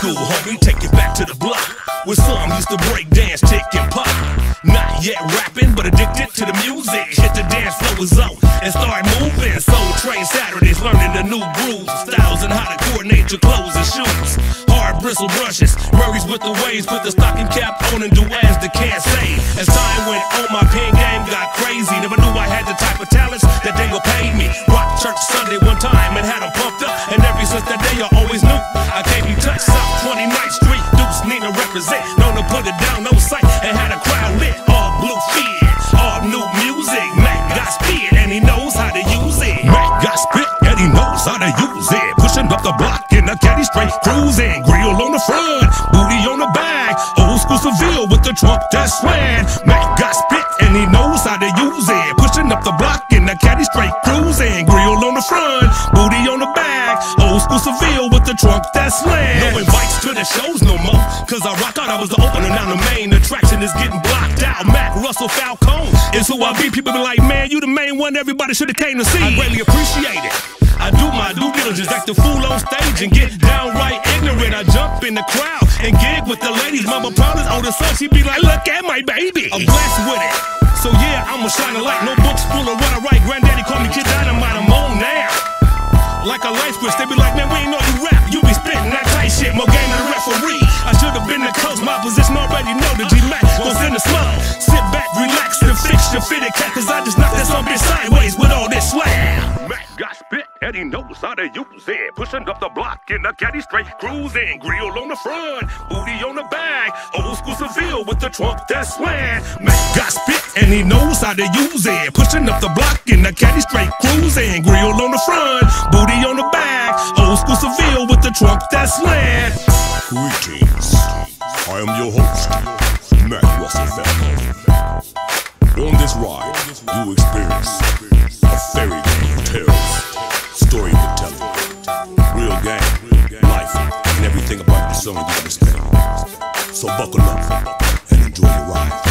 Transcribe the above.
school, homie, take it back to the block. Where some used to break dance, tick and pop. Not yet rapping, but addicted to the music. Hit the dance floor Zoe and start moving. Soul Train Saturdays, learning the new grooves, styles, and how to coordinate your clothes and shoes. Hard bristle brushes, Murray's with the waves, put the stocking cap on and do as the can't say. As time went on, my pen game got crazy. Never 29th Street, Deuce Nina represent. Known to put it down, no sight, and had a crowd lit. All blue fear, all new music. Mac got spit and he knows how to use it. Mac got spit and he knows how to use it. Pushing up the block in a caddy straight cruising. Grill on the front, booty on the back. Old school Seville with the trunk that's swan. Mac got spit and he knows how to use it. Seville with the trunk that's slam. No invites to the shows no more. Cause I rock out, I was the opener, now the main attraction is getting blocked out. Mac Russell Falcon is who I be. People be like, man, you the main one everybody should have came to see. I greatly appreciate it. I do my due diligence, act the fool on stage and get downright ignorant. I jump in the crowd and gig with the ladies. Mama promise oh, the son, she be like, look at my baby. I'm blessed with it. So yeah, I'ma shine a light. No books full of what I write. Granddaddy called me Kid Dynamite. I'm on now. A life switch, they be like, man, we ain't know you rap. You be spitting that tight shit, more game than the referee. I should have been the coach, my position already know the G Mac gon' in the slow. Sit back, relax, and fix your fitted cat, cause I just knocked that some bitch sideways with all this slam. Mac got spit and he knows how to use it. Pushing up the block in the caddy straight cruising. Grill on the front, booty on the back. Old school Seville with the trunk that's slam. Mac got spit and he knows how to use it. Pushing up the block in the caddy straight cruising. Grill on the front, Old with the trunk that's slam. Greetings. I am your host, Mac Russell On this ride, you experience a fairy tale tales, story to tell, real game, life, and everything about the song you understand. So buckle up and enjoy your ride.